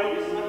why you